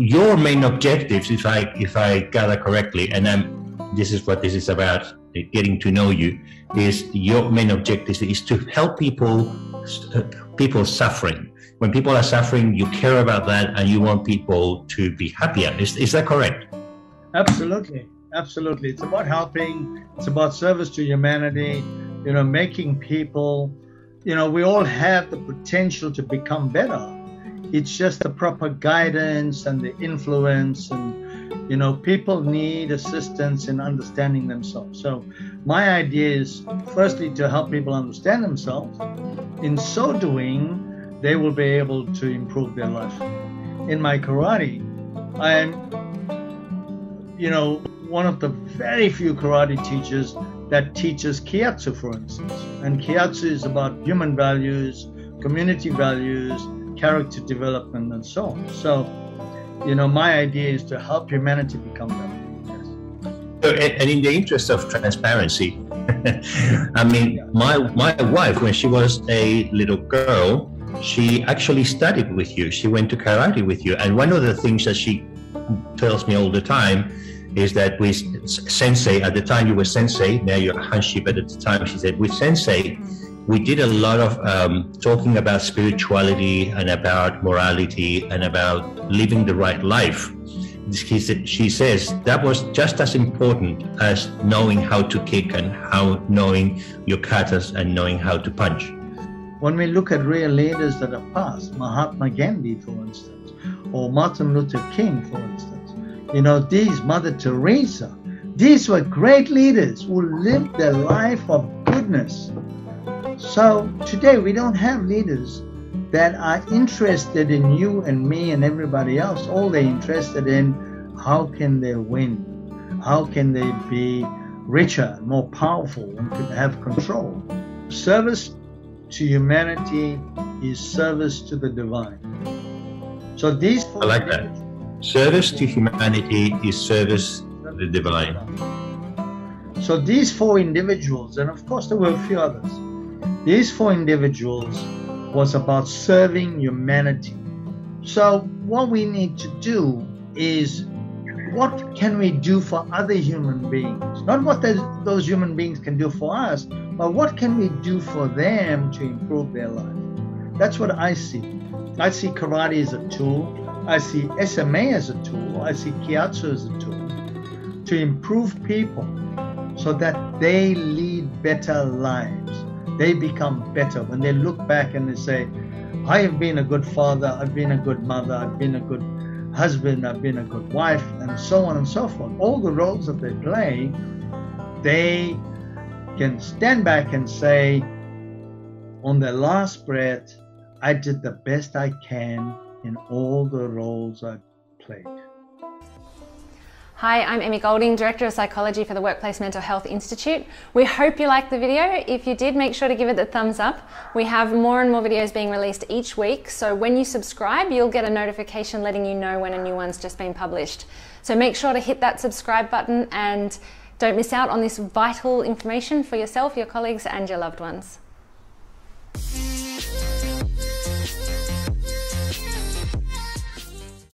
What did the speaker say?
your main objectives, if I if I gather correctly, and I'm, this is what this is about, uh, getting to know you, is your main objective is to help people uh, people suffering. When people are suffering, you care about that, and you want people to be happier. Is is that correct? Absolutely, absolutely. It's about helping. It's about service to humanity. You know, making people. You know, we all have the potential to become better it's just the proper guidance and the influence and you know people need assistance in understanding themselves. So my idea is firstly to help people understand themselves. In so doing they will be able to improve their life. In my karate i'm you know one of the very few karate teachers that teaches keihatsu for instance. And keihatsu is about human values community values character development, and so on. So, you know, my idea is to help humanity become better. Yes. And in the interest of transparency, I mean, my my wife, when she was a little girl, she actually studied with you. She went to karate with you, and one of the things that she tells me all the time is that with sensei at the time you were sensei now you're hanshi but at the time she said with sensei mm. We did a lot of um, talking about spirituality and about morality and about living the right life. She says that was just as important as knowing how to kick and how knowing your katas and knowing how to punch. When we look at real leaders that have passed, Mahatma Gandhi, for instance, or Martin Luther King, for instance, you know, these, Mother Teresa, these were great leaders who lived their life of goodness so today we don't have leaders that are interested in you and me and everybody else. All they're interested in how can they win? How can they be richer, more powerful, and have control? Service to humanity is service to the divine. So these I like that. Service to humanity is service to the divine. So these four individuals, and of course there were a few others, these four individuals was about serving humanity. So what we need to do is what can we do for other human beings? Not what those human beings can do for us, but what can we do for them to improve their life? That's what I see. I see karate as a tool. I see SMA as a tool. I see keihatsu as a tool to improve people so that they lead better lives they become better when they look back and they say, I have been a good father, I've been a good mother, I've been a good husband, I've been a good wife, and so on and so forth. All the roles that they play, they can stand back and say, on their last breath, I did the best I can in all the roles I played. Hi, I'm Emmy Golding, Director of Psychology for the Workplace Mental Health Institute. We hope you liked the video. If you did, make sure to give it the thumbs up. We have more and more videos being released each week, so when you subscribe, you'll get a notification letting you know when a new one's just been published. So make sure to hit that subscribe button and don't miss out on this vital information for yourself, your colleagues, and your loved ones.